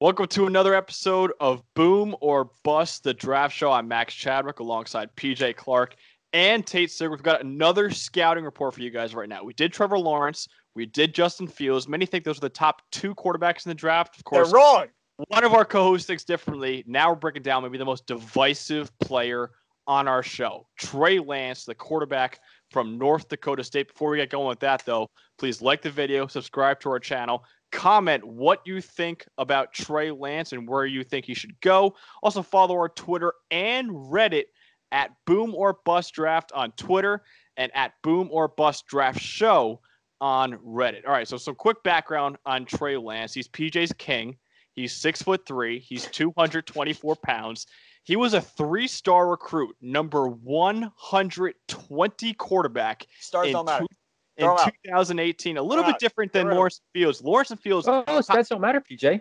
Welcome to another episode of Boom or Bust, the draft show. I'm Max Chadwick alongside PJ Clark and Tate Sig. We've got another scouting report for you guys right now. We did Trevor Lawrence, we did Justin Fields. Many think those are the top two quarterbacks in the draft. Of course, They're wrong. one of our co-hosts thinks differently. Now we're breaking down maybe the most divisive player on our show, Trey Lance, the quarterback from North Dakota State. Before we get going with that, though, please like the video, subscribe to our channel, comment what you think about Trey Lance and where you think he should go. Also, follow our Twitter and Reddit at Boom or Bust Draft on Twitter and at Boom or Bust Draft Show on Reddit. All right, so some quick background on Trey Lance. He's PJ's king. He's six foot three. He's 224 pounds. He was a three-star recruit, number 120 quarterback Stars in, don't matter. two- in Throw 'em out. 2018. A little Throw 'em bit out. different than Throw 'em. Lawrence and Fields. Lawrence Fields. Oh, stats don't matter, PJ.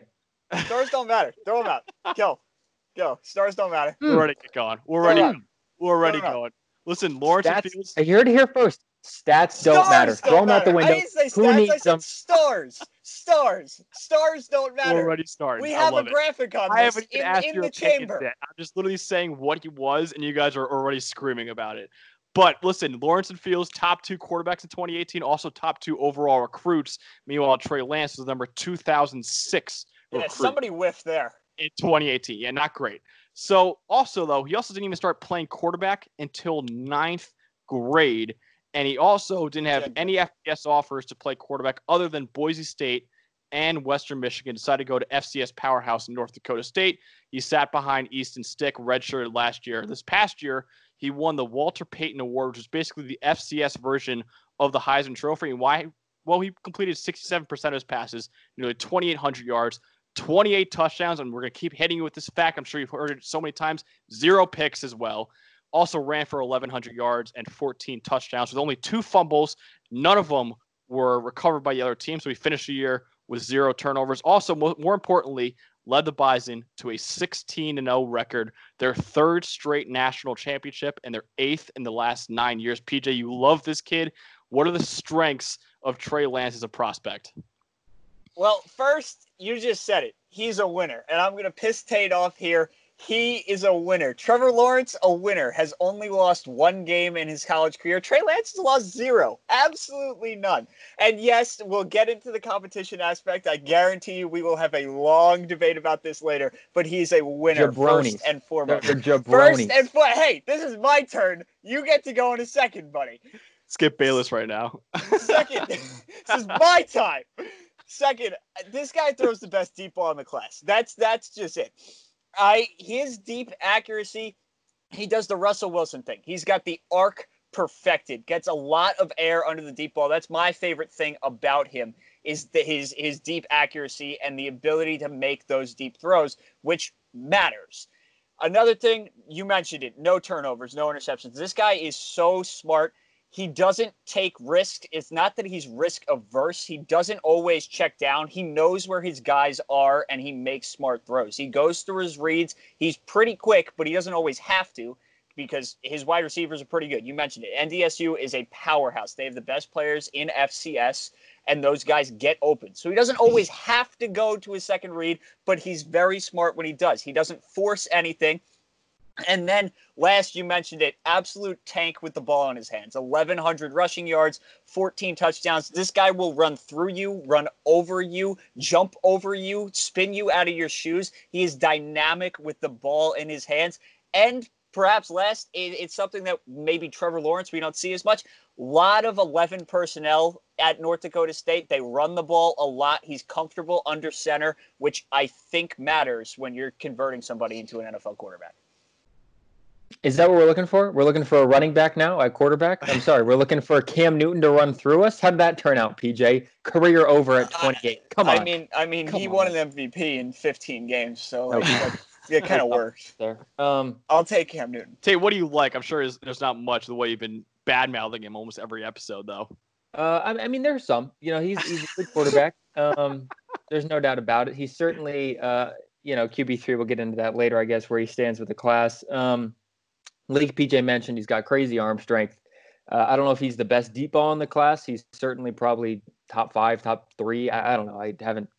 Stars don't matter. Throw them out. Go. Go. Stars don't matter. Hmm. We're already going. We're Throw 'em already we're already Throw 'em out. going. Listen, Lawrence Stats. Fields. I heard it here first. Stats don't Stars matter. don't Throw them out the window. I didn't say Who stats. I needs said them? stars. Stars. Stars don't We're matter. already starting. We have a it. graphic on I this haven't even in, asked in your the chamber. yet. I'm just literally saying what he was, and you guys are already screaming about it. But listen, Lawrence and Fields, top two quarterbacks in 2018, also top two overall recruits. Meanwhile, Trey Lance was number 2006 Yeah, recruit somebody whiffed there. in 2018. Yeah, not great. So also though, he also didn't even start playing quarterback until ninth grade, and he also didn't have any FBS offers to play quarterback other than Boise State and Western Michigan. Decided to go to FCS powerhouse in North Dakota State. He sat behind Easton Stick, redshirted last year. This past year, he won the Walter Payton Award, which is basically the FCS version of the Heisman Trophy. And why? Well, he completed 67% of his passes, nearly 2,800 yards, 28 touchdowns, and we're going to keep hitting you with this fact. I'm sure you've heard it so many times. Zero picks as well. Also ran for 1,100 yards and 14 touchdowns with only two fumbles. None of them were recovered by the other team. So he finished the year with zero turnovers. Also, more importantly, led the Bison to a 16 0 record, their third straight national championship, and their eighth in the last nine years. PJ, you love this kid. What are the strengths of Trey Lance as a prospect? Well, first, you just said it. He's a winner. And I'm going to piss Tate off here. He is a winner. Trevor Lawrence, a winner, has only lost one game in his college career. Trey Lance has lost zero. Absolutely none. And yes, we'll get into the competition aspect. I guarantee you we will have a long debate about this later. But he's a winner Jabronis. first and They're, foremost. they're First and foremost. Hey, this is my turn. You get to go in a second, buddy. Skip Bayless right now. Second, this is my time. Second, this guy throws the best deep ball in the class. That's that's just it. I his deep accuracy, he does the Russell Wilson thing. He's got the arc perfected. Gets a lot of air under the deep ball. That's my favorite thing about him is the, his his deep accuracy and the ability to make those deep throws, which matters. Another thing you mentioned it, no turnovers, no interceptions. This guy is so smart he doesn't take risks. It's not that he's risk averse. He doesn't always check down. He knows where his guys are and he makes smart throws. He goes through his reads. He's pretty quick, but he doesn't always have to because his wide receivers are pretty good. You mentioned it. NDSU is a powerhouse. They have the best players in FCS and those guys get open. So he doesn't always have to go to his second read, but he's very smart when he does. He doesn't force anything. And then last, you mentioned it, absolute tank with the ball in his hands. 1,100 rushing yards, 14 touchdowns. This guy will run through you, run over you, jump over you, spin you out of your shoes. He is dynamic with the ball in his hands. And perhaps last, it, it's something that maybe Trevor Lawrence we don't see as much. A lot of 11 personnel at North Dakota State. They run the ball a lot. He's comfortable under center, which I think matters when you're converting somebody into an NFL quarterback. Is that what we're looking for? We're looking for a running back now at quarterback. I'm sorry, we're looking for Cam Newton to run through us. How did that turn out, PJ? Career over at 28. Come on. I mean, I mean, Come he on. won an MVP in 15 games, so like, Okay. like, it kind of works. there. Um, I'll take Cam Newton. Tate, what do you like? I'm sure there's, there's not much the way you've been bad mouthing him almost every episode, though. Uh, I, I mean, there's some. You know, he's he's a good quarterback. Um, there's no doubt about it. He's certainly, uh, you know, QB three. We'll get into that later, I guess, where he stands with the class. Um, like PJ mentioned, he's got crazy arm strength. Uh, I don't know if he's the best deep ball in the class. He's certainly probably top five, top three. I, I don't know. I haven't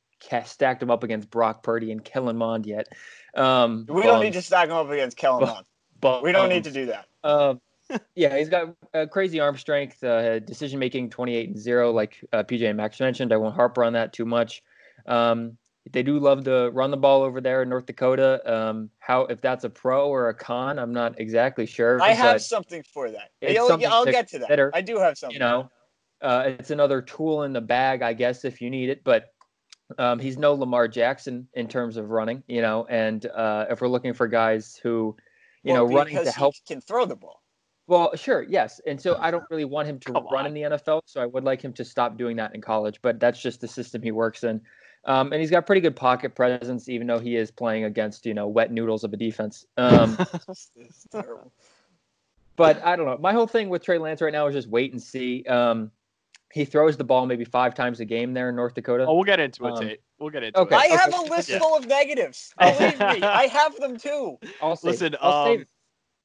stacked him up against Brock Purdy and Kellen Mond yet. Um, we don't need to stack him up against Kellen Mond. But we don't need to do that. Um, yeah, he's got uh, crazy arm strength, uh, decision making 28 and 0, like uh, PJ and Max mentioned. I won't harper on that too much. Um, they do love to run the ball over there in North Dakota. Um, how if that's a pro or a con, I'm not exactly sure. I have something for that. I'll, I'll get to that. I do have something. You know, uh, it's another tool in the bag, I guess, if you need it. But um, he's no Lamar Jackson in terms of running. You know, and uh, if we're looking for guys who, you well, know, running to help, can throw the ball. Well, sure, yes. And so I don't really want him to Come run on. in the NFL. So I would like him to stop doing that in college. But that's just the system he works in. Um, and he's got pretty good pocket presence, even though he is playing against you know wet noodles of a defense. Um, but I don't know. My whole thing with Trey Lance right now is just wait and see. Um, he throws the ball maybe five times a game there in North Dakota. Oh, we'll get into it, um, Tate. We'll get into okay, it. I have a list yeah. full of negatives. Believe me, I have them too. I'll Listen, I'll um,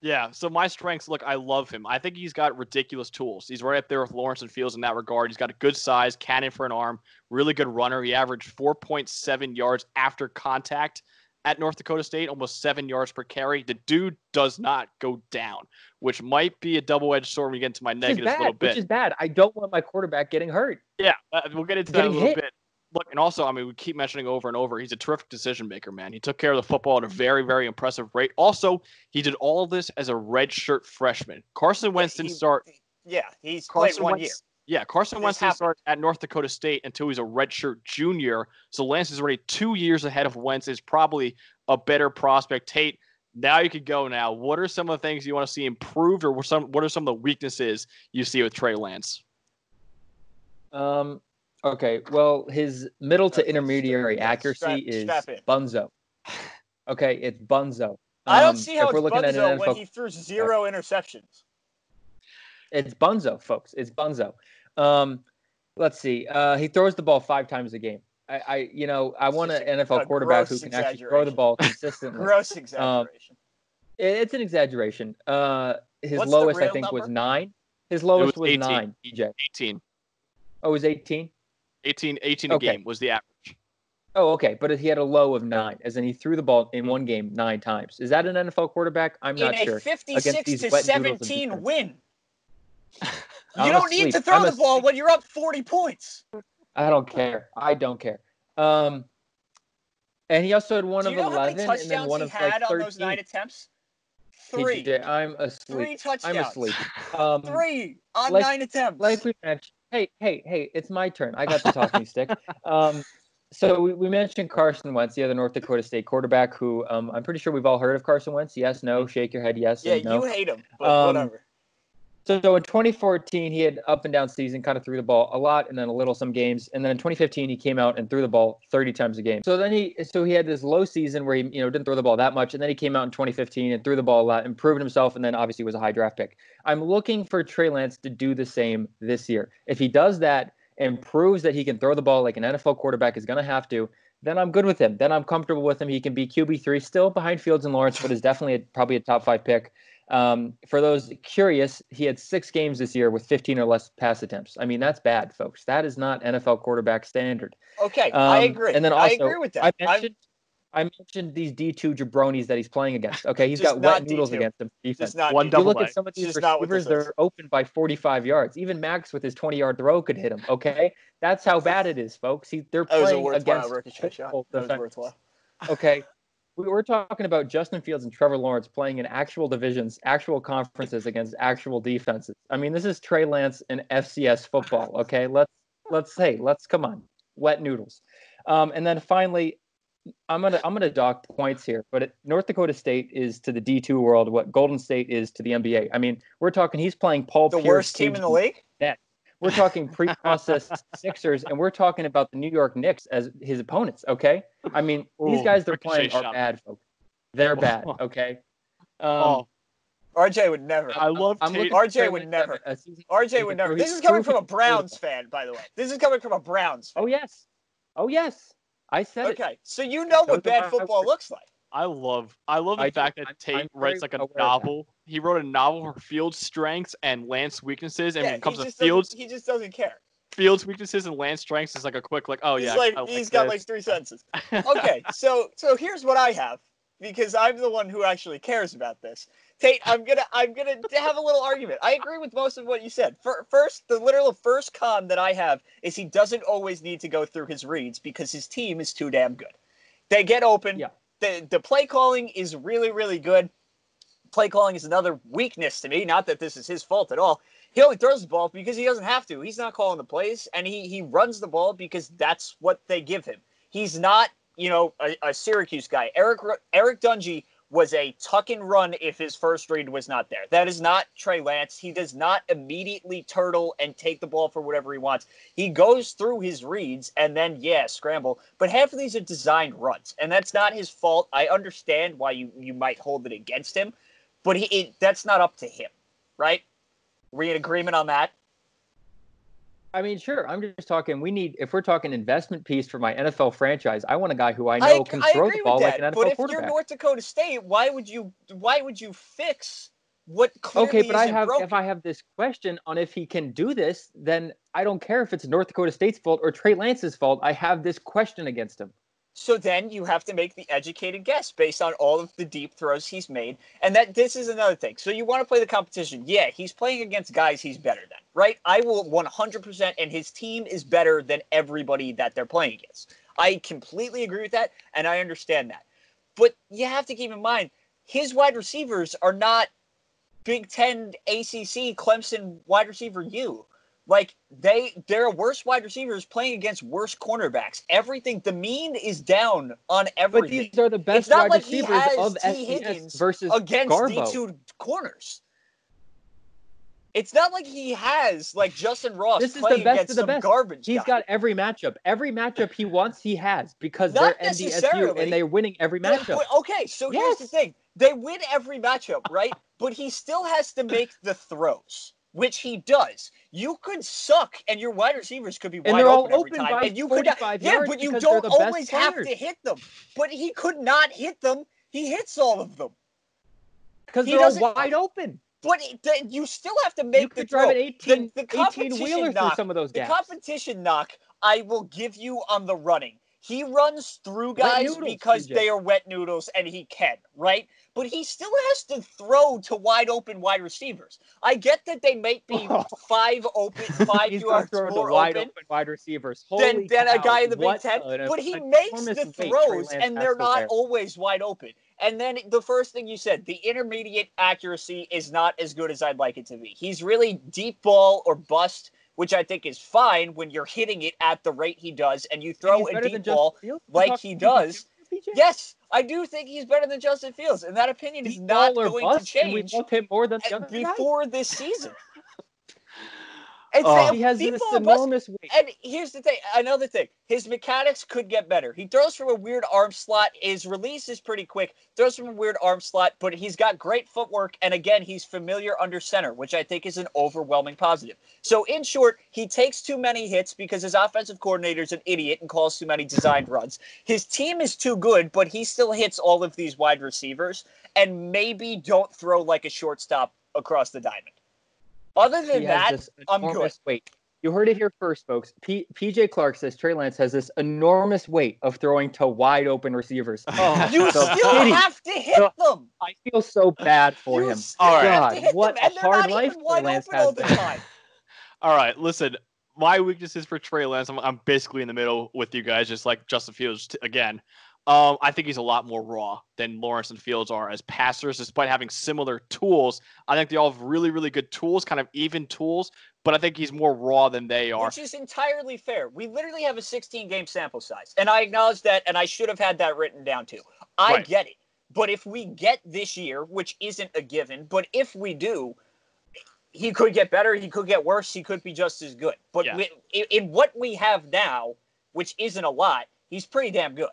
yeah. So my strengths, look, I love him. I think he's got ridiculous tools. He's right up there with Lawrence and Fields in that regard. He's got a good size, cannon for an arm, really good runner. He averaged 4.7 yards after contact at North Dakota State, almost seven yards per carry. The dude does not go down, which might be a double-edged sword when we get into my negatives bad, a little bit. Which is bad. I don't want my quarterback getting hurt. Yeah, uh, we'll get into that a little hit. bit look, and also, I mean, we keep mentioning over and over, he's a terrific decision maker, man. He took care of the football at a very, very impressive rate. Also, he did all of this as a redshirt freshman. Carson Wentz didn't start. Yeah, he's Carson played one Wentz, year. Yeah, Carson Wentz didn't start at North Dakota State until he's a redshirt junior. So Lance is already two years ahead of Wentz. Is probably a better prospect. Tate, now you could go. Now, what are some of the things you want to see improved, or what some what are some of the weaknesses you see with Trey Lance? Um, Okay, well, his middle to intermediary accuracy strap, is strap bunzo. Okay, it's bunzo. Um, I don't um, see how it's bunzo when he threw zero interceptions. It's bunzo, folks. It's bunzo. Um, let's see. Uh, he throws the ball five times a game. I, I you know, I want an NFL quarterback who can actually throw the ball consistently. gross um, exaggeration. Um, it, it's an exaggeration. Uh, his What's lowest, I think, number? was nine. His lowest was, was 18. nine. EJ. 18. Oh, it was 18. 18, 18 okay. a game was the average. Oh, okay, but he had a low of nine, as in he threw the ball in one game nine times. Is that an NFL quarterback? I'm not in sure. a 56 to 17 win. you don't need to throw I'm the ball when you're up 40 points. I don't care. I don't care. Um, and he also had one Do of you know 11 and then one of like 13. on those nine attempts? Three. I'm asleep. Three touchdowns. I'm asleep. Um, Three on like, nine attempts. Like we mentioned, hey, hey, hey, it's my turn. I got the talking stick. Um, so we, we, mentioned Carson Wentz, the other North Dakota State quarterback, who um, I'm pretty sure we've all heard of Carson Wentz. Yes, no, shake your head, yes. Yeah, no. you hate him, but um, whatever. So, in 2014, he had up and down season, kind of threw the ball a lot and then a little some games. And then in 2015, he came out and threw the ball 30 times a game. So then he, so he had this low season where he, you know, didn't throw the ball that much. And then he came out in 2015 and threw the ball a lot, improved himself, and then obviously was a high draft pick. I'm looking for Trey Lance to do the same this year. If he does that and proves that he can throw the ball like an NFL quarterback is going to have to, then I'm good with him. Then I'm comfortable with him. He can be QB three, still behind Fields and Lawrence, but is definitely a, probably a top five pick. Um, for those curious, he had six games this year with 15 or less pass attempts. I mean, that's bad, folks. That is not NFL quarterback standard. Okay, um, I agree. And then also, I agree with that. I mentioned, I mentioned these D2 jabronis that he's playing against. Okay, he's got wet noodles D2. against him. Defense. One you look at some of these receivers, they're open by 45 yards. Even Max with his 20 yard throw could hit him. Okay, that's how bad it is, folks. He, they're playing against. That was worthwhile. Okay, we were talking about Justin Fields and Trevor Lawrence playing in actual divisions, actual conferences against actual defenses. I mean, this is Trey Lance and FCS football. Okay, let's let's say let's come on, wet noodles. Um, and then finally, I'm gonna I'm gonna dock points here, but it, North Dakota State is to the D2 world what Golden State is to the NBA. I mean, we're talking he's playing Paul the Pierce, worst team in the league. Net. We're talking pre-processed Sixers, and we're talking about the New York Knicks as his opponents. Okay, I mean these guys they're playing are bad, folks. They're bad. Okay. Um, oh. RJ would never. I love I'm Tate. RJ would never. RJ would never. This is coming from a Browns fan, by the way. This is coming from a Browns. Fan. Oh yes. Oh yes. I said okay. It. So you know what bad football looks like. I love I love the I fact do. that Tate I'm, I'm writes like a novel. He wrote a novel for Fields' strengths and Lance weaknesses, and yeah, when it comes to Fields, he just doesn't care. Fields' weaknesses and Lance strengths is like a quick like, oh he's yeah. like I he's got this. like three sentences. Okay, so so here's what I have because I'm the one who actually cares about this. Tate, I'm gonna I'm gonna have a little argument. I agree with most of what you said. For, first, the literal first con that I have is he doesn't always need to go through his reads because his team is too damn good. They get open. Yeah. The the play calling is really really good. Play calling is another weakness to me. Not that this is his fault at all. He only throws the ball because he doesn't have to. He's not calling the plays, and he he runs the ball because that's what they give him. He's not, you know, a, a Syracuse guy. Eric Eric Dungey was a tuck and run if his first read was not there. That is not Trey Lance. He does not immediately turtle and take the ball for whatever he wants. He goes through his reads and then yeah, scramble. But half of these are designed runs, and that's not his fault. I understand why you you might hold it against him, but he it, that's not up to him, right? We in agreement on that? I mean, sure. I'm just talking. We need if we're talking investment piece for my NFL franchise. I want a guy who I know can I throw the ball like an NFL but if quarterback. you're North Dakota State, why would you why would you fix what clearly okay, but I have broken? if I have this question on if he can do this, then I don't care if it's North Dakota State's fault or Trey Lance's fault. I have this question against him. So then you have to make the educated guess based on all of the deep throws he's made. And that this is another thing. So you want to play the competition. Yeah, he's playing against guys he's better than, right? I will 100%, and his team is better than everybody that they're playing against. I completely agree with that, and I understand that. But you have to keep in mind, his wide receivers are not Big Ten, ACC, Clemson wide receiver you. Like they, they're worse wide receivers playing against worse cornerbacks. Everything, the mean is down on But these are the best wide like receivers of Tee Higgins versus against Garbo. the two corners. It's not like he has like Justin Ross This is the playing best against of the some best. garbage. He's guy. got every matchup. Every matchup he wants, he has because Not they're NDSU and they're winning every matchup. okay, so here's the thing: they win every matchup, right? but he still has to make the throws, which he does. You could suck, and your wide receivers could be And wide open every open time, and you could 45 yeah, but you don't always have players. to hit them. But he could not hit them. He hits all of them. Because he they're all wide open. But it, the, you still have to make You the drive an 18, the 18 competition wheeler through some of those gaps. The competition knock I will give you on the running. He runs through guys noodles, because they are wet noodles and he can, right? But he still has to throw to wide open wide receivers. I get that they might be oh. five open, five yards more wide open open wide receivers. than, Holy than a cow, guy in the Big Ten. an But he makes the throws, and they're not bear. always wide open. And then the first thing you said, the intermediate accuracy is not as good as I'd like it to be. He's really deep ball or bust, which I think is fine when you're hitting it at the rate he does, and you throw he's a deep ball. Like he does. Yes, I do think he's better than Justin Fields, and that opinion is not going to and we change love him more than the other guy. before this season. It's Oh. uh, He has this ball or bust, enormous weight. and here's the thing another thing his mechanics could get better. He throws from a weird arm slot. His release is pretty quick, throws from a weird arm slot, but he's got great footwork. And again, he's familiar under center, which I think is an overwhelming positive. So, in short, he takes too many hits because his offensive coordinator is an idiot and calls too many designed runs. His team is too good, but he still hits all of these wide receivers and maybe don't throw like a shortstop across the diamond. Other than that, I'm good. weight. You heard it here first, folks. P- PJ Clark says Trey Lance has this enormous weight of throwing to wide open receivers. Oh, you the still pity. have to hit The- them. I feel so bad for you him. still All right. have God, to hit what them, a and they're hard not life even Trey Lance open has all the time. All right, listen. My weaknesses for Trey Lance, I'm, I'm basically in the middle with you guys, just like Justin Fields t- again. Um, I think he's a lot more raw than Lawrence and Fields are as passers, despite having similar tools. I think they all have really, really good tools, kind of even tools, but I think he's more raw than they are. Which is entirely fair. We literally have a 16 game sample size. And I acknowledge that, and I should have had that written down too. I Right. get it. But if we get this year, which isn't a given, but if we do, he could get better, he could get worse, he could be just as good. But Yeah. wi- in, in what we have now, which isn't a lot, he's pretty damn good.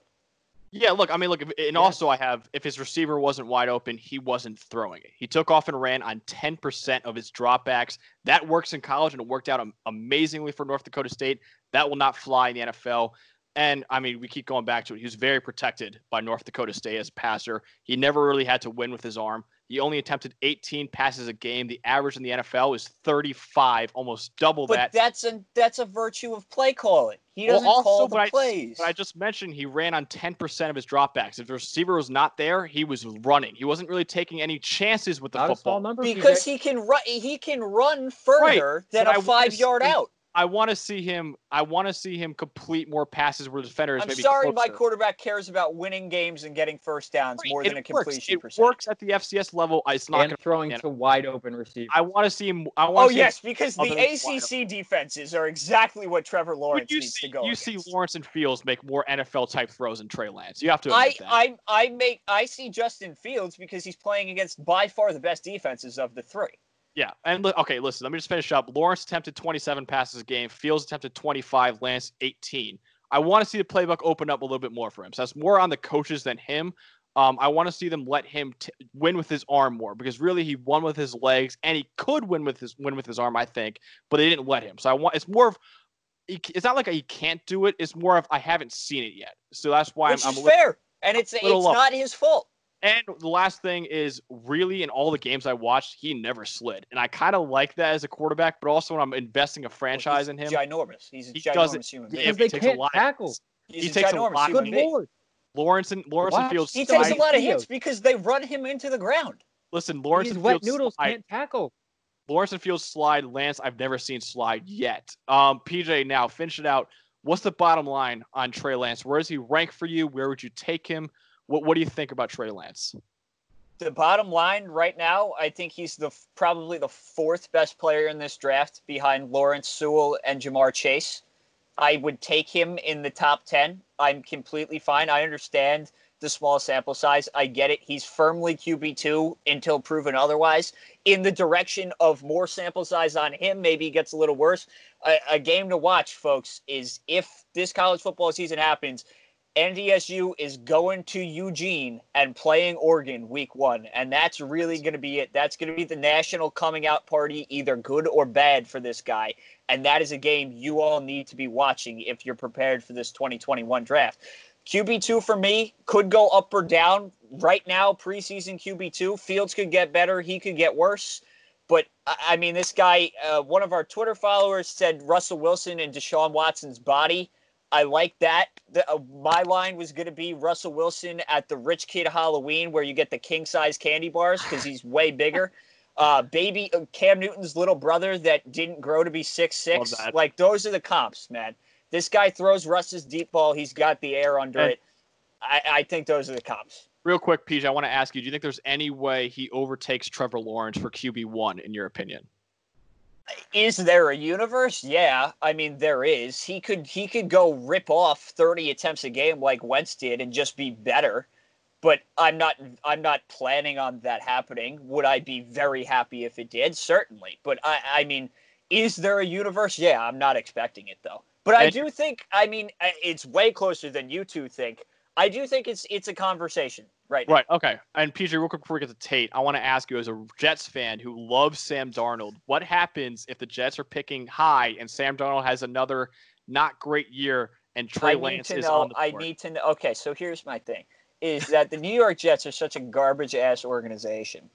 Yeah, look, I mean, look, if, and Yeah. also I have if his receiver wasn't wide open, he wasn't throwing it. He took off and ran on 10% of his dropbacks. That works in college and it worked out amazingly for North Dakota State. That will not fly in the NFL. And I mean, we keep going back to it. He was very protected by North Dakota State as a passer. He never really had to win with his arm. He only attempted 18 passes a game. The average in the NFL is 35, almost double But that. that's a that's a virtue of play calling. He doesn't also, call the but I- plays. But I just mentioned he ran on 10% of his dropbacks. If the receiver was not there, he was running. He wasn't really taking any chances with the Not football. number because PJ. he can run he can run further than but I a five yard see- out. I want to see him. I want to see him complete more passes where the defender is I'm maybe sorry, my quarterback cares about winning games and getting first downs Right, more than a it works. completion It percentage. works at the FCS level. It's not and to. throwing to wide open receivers. I want to see him. I want Oh see yes, because the other than wide ACC defenses are exactly what Trevor Lawrence you needs see, to go. you see. Lawrence and Fields make more NFL type throws than Trey Lance. You have to I, that. I I make I see Justin Fields because he's playing against by far the best defenses of the three. Yeah, and okay, listen. Let me just finish up. Lawrence attempted 27 passes a game. Fields attempted 25. Lance 18. I want to see the playbook open up a little bit more for him. So that's more on the coaches than him. Um, I want to see them let him t- win with his arm more because really he won with his legs and he could win with his win with his arm, I think, but they didn't let him. So I want it's more of it's not like he can't do it. It's more of I haven't seen it yet. So that's why which I'm, I'm is little, fair, and it's it's low. not his fault. And the last thing is really in all the games I watched, he never slid. And I kind of like that as a quarterback, but also when I'm investing a franchise in him, ginormous. He's a He ginormous human being. because he they takes a can't lot tackle. hits. He's he a takes a lot Good being. lord. Lawrence and Lawrence and Fields. He slide- takes a lot of hits because they run him into the ground. Listen, Lawrence These and wet Fields noodles slide. can't tackle. Lawrence and Fields slide. Lance, I've never seen slide yet. Um, PJ, now finish it out. What's the bottom line on Trey Lance? Where does he rank for you? Where would you take him? What What do you think about Trey Lance? The bottom line right now, I think he's the probably the fourth best player in this draft behind Lawrence Sewell and Ja'Marr Chase. I would take him in the top 10. I'm completely fine. I understand the small sample size. I get it. He's firmly QB2 until proven otherwise. In the direction of more sample size on him, maybe he gets a little worse. A, a game to watch, folks, is if this college football season happens, NDSU is going to Eugene and playing Oregon week one. And that's really going to be it. That's going to be the national coming out party, either good or bad for this guy. And that is a game you all need to be watching if you're prepared for this 2021 draft. QB2 for me could go up or down. Right now, preseason QB2, Fields could get better, he could get worse. But I mean, this guy, uh, one of our Twitter followers said Russell Wilson and Deshaun Watson's body. I like that. The, uh, my line was going to be Russell Wilson at the Rich Kid Halloween, where you get the king size candy bars because he's way bigger. Uh, baby uh, Cam Newton's little brother that didn't grow to be six six. Like those are the comps, man. This guy throws Russ's deep ball. He's got the air under And- it. I, I think those are the comps. Real quick, PJ, I want to ask you: Do you think there's any way he overtakes Trevor Lawrence for QB one in your opinion? Is there a universe? Yeah, I mean there is. He could he could go rip off 30 attempts a game like Wentz did and just be better. But I'm not I'm not planning on that happening. Would I be very happy if it did? Certainly. But I I mean, is there a universe? Yeah, I'm not expecting it though. But I do think I mean it's way closer than you two think. I do think it's it's a conversation right now. Right. Okay. And PJ, real quick before we get to Tate, I want to ask you as a Jets fan who loves Sam Darnold, what happens if the Jets are picking high and Sam Darnold has another not great year and Trey I Lance is know. on the board? I need to know. Okay, so here's my thing: is that the New York Jets are such a garbage ass organization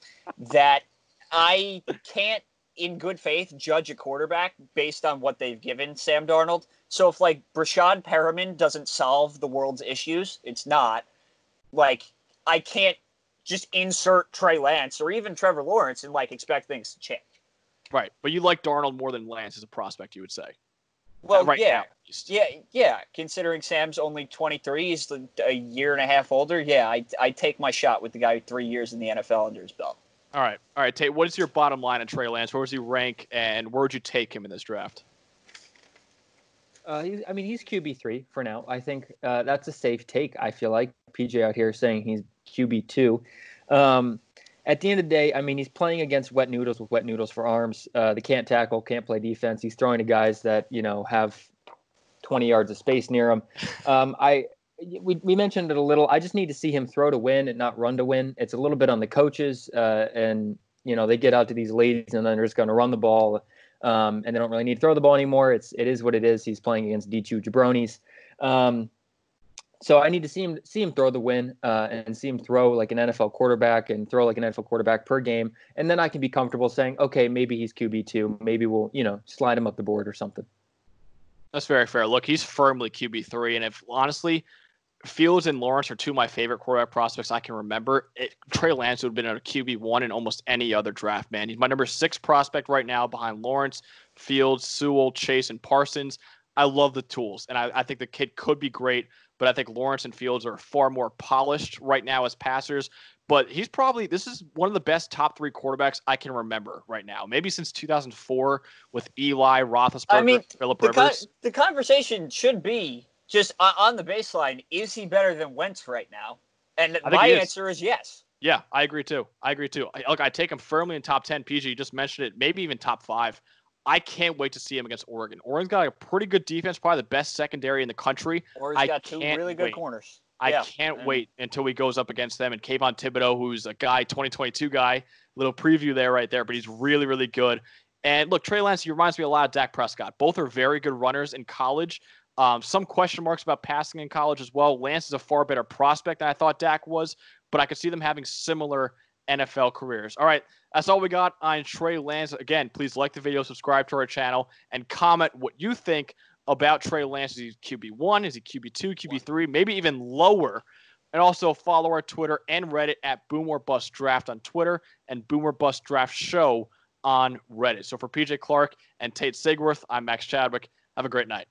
that I can't, in good faith, judge a quarterback based on what they've given Sam Darnold. So if like Breshad Perriman doesn't solve the world's issues, it's not like I can't just insert Trey Lance or even Trevor Lawrence and like expect things to change. Right. But you like Darnold more than Lance as a prospect, you would say. Well, right yeah, now. Yeah, yeah. Considering Sam's only 23, he's a year and a half older. Yeah, I I take my shot with the guy three years in the NFL under his belt. All right. All right, Tate, what is your bottom line on Trey Lance? Where does he rank and where would you take him in this draft? Uh, he's, I mean, he's QB three for now. I think uh, that's a safe take. I feel like PJ out here saying he's QB two. Um, at the end of the day, I mean, he's playing against wet noodles with wet noodles for arms. Uh, they can't tackle, can't play defense. He's throwing to guys that you know have 20 yards of space near him. Um, I we, we mentioned it a little. I just need to see him throw to win and not run to win. It's a little bit on the coaches, uh, and you know they get out to these leads and then they're just going to run the ball, um, and they don't really need to throw the ball anymore. It's it is what it is. He's playing against D2 jabronis. Um, so I need to see him see him throw the win uh, and see him throw like an NFL quarterback and throw like an NFL quarterback per game, and then I can be comfortable saying, okay, maybe he's QB two, maybe we'll you know slide him up the board or something. That's very fair. Look, he's firmly QB three, and if honestly, Fields and Lawrence are two of my favorite quarterback prospects I can remember. It, Trey Lance would have been a QB one in almost any other draft. Man, he's my number six prospect right now behind Lawrence, Fields, Sewell, Chase, and Parsons. I love the tools, and I, I think the kid could be great but I think Lawrence and Fields are far more polished right now as passers. But he's probably this is one of the best top three quarterbacks I can remember right now. Maybe since 2004 with Eli Roethlisberger, I mean, Philip Rivers. Con- the conversation should be just on the baseline: Is he better than Wentz right now? And my answer is yes. Yeah, I agree too. I agree too. Look, I take him firmly in top 10. PJ, you just mentioned it, maybe even top five. I can't wait to see him against Oregon. Oregon's got a pretty good defense, probably the best secondary in the country. Oregon's I got two really good wait. corners. I yeah. can't wait until he goes up against them and Kayvon Thibodeaux, who's a guy, 2022 guy. Little preview there, right there, but he's really, really good. And look, Trey Lance, he reminds me a lot of Dak Prescott. Both are very good runners in college. Um, some question marks about passing in college as well. Lance is a far better prospect than I thought Dak was, but I could see them having similar NFL careers. All right, that's all we got on Trey Lance. Again, please like the video, subscribe to our channel, and comment what you think about Trey Lance. Is he QB1? Is he QB2, QB3, maybe even lower? And also follow our Twitter and Reddit at Boom or Bust Draft on Twitter and Boom or Bust Draft Show on Reddit. So for PJ Clark and Tate Sigworth, I'm Max Chadwick. Have a great night.